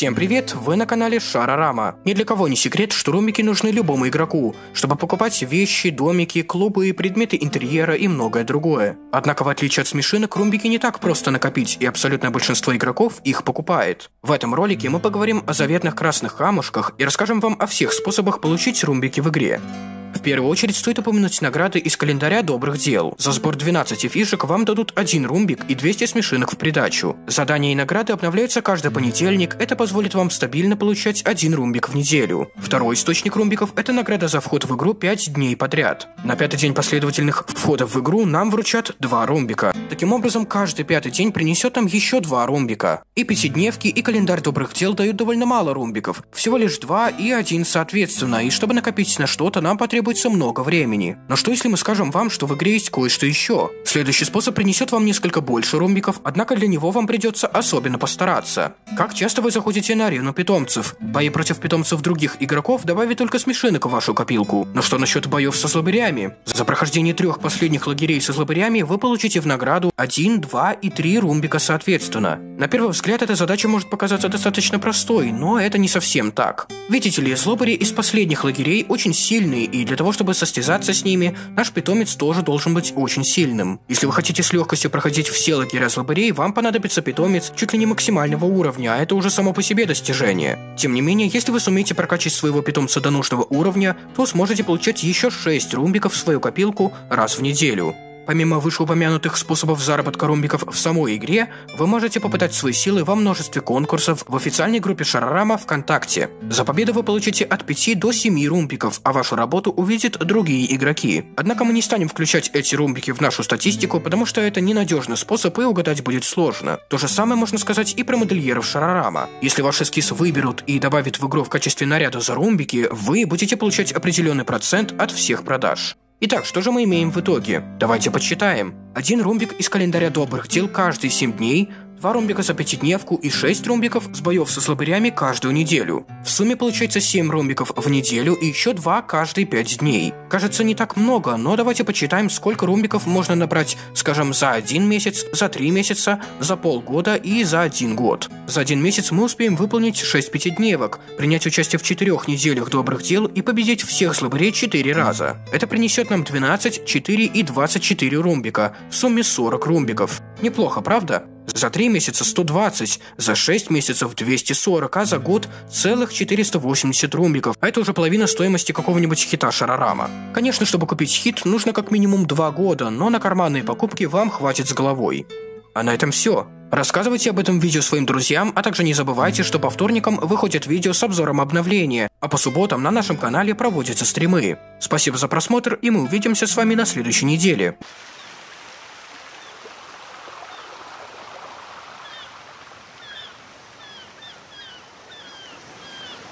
Всем привет, вы на канале Шарарама. Ни для кого не секрет, что румбики нужны любому игроку, чтобы покупать вещи, домики, клубы, предметы интерьера и многое другое. Однако, в отличие от смешинок, румбики не так просто накопить, и абсолютное большинство игроков их покупает. В этом ролике мы поговорим о заветных красных камушках и расскажем вам о всех способах получить румбики в игре. В первую очередь стоит упомянуть награды из календаря добрых дел. За сбор 12 фишек вам дадут один румбик и 200 смешинок в придачу. Задания и награды обновляются каждый понедельник, это позволит вам стабильно получать один румбик в неделю. Второй источник румбиков – это награда за вход в игру 5 дней подряд. На пятый день последовательных входов в игру нам вручат 2 румбика. Таким образом, каждый пятый день принесет нам еще 2 румбика. И пятидневки, и календарь добрых дел дают довольно мало румбиков. Всего лишь 2 и 1 соответственно, и чтобы накопить на что-то, нам потребуется потребуется много времени. Но что если мы скажем вам, что в игре есть кое-что еще? Следующий способ принесет вам несколько больше румбиков, однако для него вам придется особенно постараться. Как часто вы заходите на арену питомцев? Бои против питомцев других игроков добавят только смешинок в вашу копилку. Но что насчет боев со злобырями? За прохождение трех последних лагерей со злобырями вы получите в награду 1, 2 и 3 румбика соответственно. На первый взгляд эта задача может показаться достаточно простой, но это не совсем так. Видите ли, злобыри из последних лагерей очень сильные и для того, чтобы состязаться с ними, наш питомец тоже должен быть очень сильным. Если вы хотите с легкостью проходить все лагеря злобырей, вам понадобится питомец чуть ли не максимального уровня, а это уже само по себе достижение. Тем не менее, если вы сумеете прокачать своего питомца до нужного уровня, то сможете получать еще 6 румбиков в свою копилку раз в неделю. Помимо вышеупомянутых способов заработка румбиков в самой игре, вы можете попытать свои силы во множестве конкурсов в официальной группе Шарарама ВКонтакте. За победу вы получите от 5 до 7 румбиков, а вашу работу увидят другие игроки. Однако мы не станем включать эти румбики в нашу статистику, потому что это ненадежный способ и угадать будет сложно. То же самое можно сказать и про модельеров Шарарама. Если ваш эскиз выберут и добавят в игру в качестве наряда за румбики, вы будете получать определенный процент от всех продаж. Итак, что же мы имеем в итоге? Давайте подсчитаем. Один румбик из календаря добрых дел каждые 7 дней, 2 ромбика за пятидневку и 6 ромбиков с боев со слабырями каждую неделю. В сумме получается 7 ромбиков в неделю и еще 2 каждые 5 дней. Кажется не так много, но давайте почитаем, сколько ромбиков можно набрать, скажем, за один месяц, за 3 месяца, за полгода и за один год. За один месяц мы успеем выполнить 6 пятидневок, принять участие в 4 неделях добрых дел и победить всех слабырей 4 раза. Это принесет нам 12, 4 и 24 ромбика, в сумме 40 ромбиков. Неплохо, правда? За 3 месяца 120, за 6 месяцев 240, а за год целых 480 румбиков. А это уже половина стоимости какого-нибудь хита Шарарама. Конечно, чтобы купить хит, нужно как минимум 2 года, но на карманные покупки вам хватит с головой. А на этом все. Рассказывайте об этом видео своим друзьям, а также не забывайте, что по вторникам выходят видео с обзором обновления, а по субботам на нашем канале проводятся стримы. Спасибо за просмотр, и мы увидимся с вами на следующей неделе.